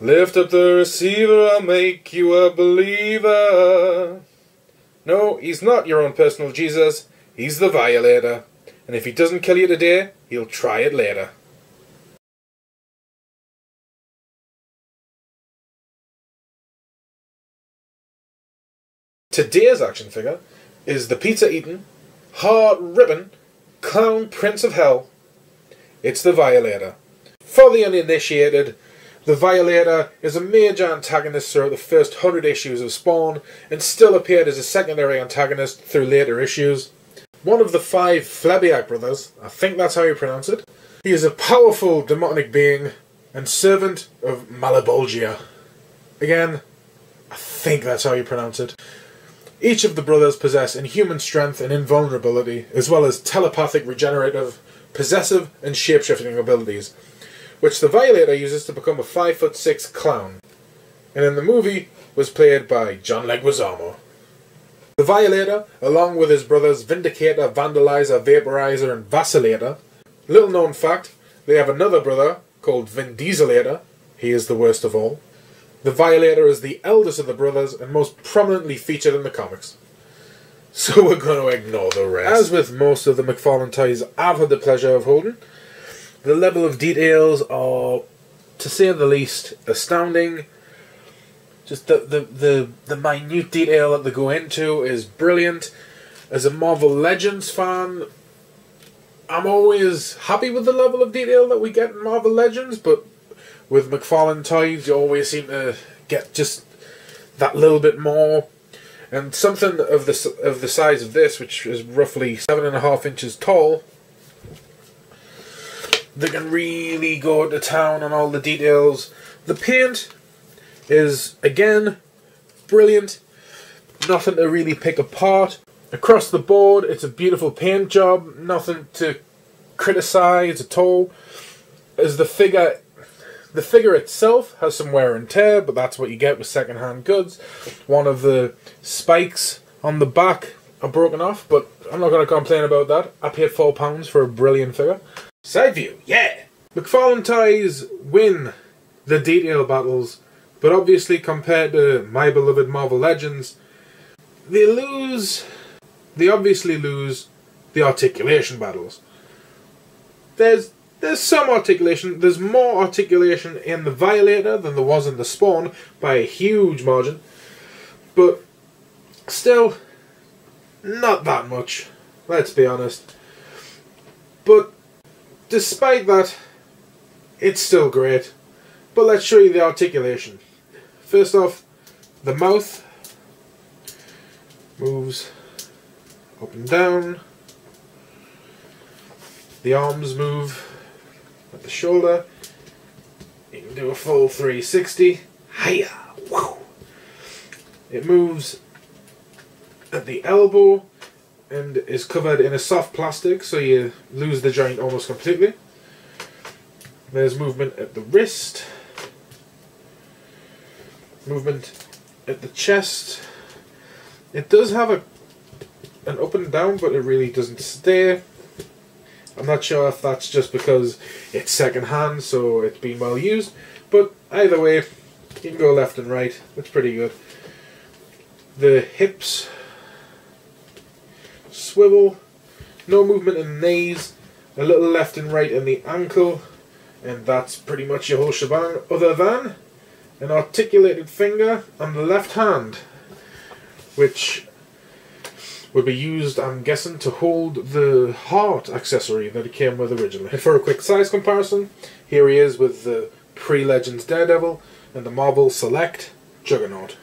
Lift up the receiver, I'll make you a believer. No, he's not your own personal Jesus. He's the violator. And if he doesn't kill you today, he'll try it later. Today's action figure is the pizza eating, hard ripping clown prince of hell. It's the Violator. For the uninitiated, the Violator is a major antagonist throughout the first hundred issues of Spawn and still appeared as a secondary antagonist through later issues. One of the five Phlebiac brothers, I think that's how you pronounce it, he is a powerful demonic being and servant of Malebolgia. Again, I think that's how you pronounce it. Each of the brothers possess inhuman strength and invulnerability, as well as telepathic, regenerative, possessive, and shapeshifting abilities, which the Violator uses to become a 5 foot 6 clown. And in the movie was played by John Leguizamo. The Violator, along with his brothers Vindicator, Vandalizer, Vaporizer, and Vacillator, little known fact, they have another brother called Vin Dieselator. He is the worst of all. The Violator is the eldest of the brothers and most prominently featured in the comics. So we're going to ignore the rest. As with most of the McFarlane toys I've had the pleasure of holding, the level of details are, to say the least, astounding. Just the, the, the, the minute detail that they go into is brilliant. As a Marvel Legends fan, I'm always happy with the level of detail that we get in Marvel Legends, but with McFarlane toys, you always seem to get just that little bit more. And something of the of the size of this, which is roughly seven and a half inches tall, they can really go to town on all the details. The paint is again brilliant. Nothing to really pick apart. Across the board, it's a beautiful paint job. Nothing to criticize at all. As the figure the figure itself has some wear and tear, but that's what you get with second-hand goods. One of the spikes on the back are broken off, but I'm not going to complain about that. I paid four pounds for a brilliant figure. Side view, yeah. McFarlane ties win the detail battles, but obviously compared to my beloved Marvel Legends, they lose. They obviously lose the articulation battles. There's there's some articulation. There's more articulation in the Violator than there was in the Spawn by a huge margin. But still, not that much. Let's be honest. But despite that, it's still great. But let's show you the articulation. First off, the mouth moves up and down. The arms move at the shoulder. You can do a full 360. Hiya! Woo! It moves at the elbow and is covered in a soft plastic so you lose the joint almost completely. There's movement at the wrist, movement at the chest. It does have a an up and down, but it really doesn't stay. I'm not sure if that's just because it's second hand, so it's been well used, but either way, you can go left and right. That's pretty good. The hips swivel, no movement in the knees, a little left and right in the ankle, and that's pretty much your whole shebang, other than an articulated finger on the left hand, which would be used, I'm guessing, to hold the heart accessory that it came with originally. And for a quick size comparison, here he is with the pre-Legends Daredevil and the Marvel Select Juggernaut.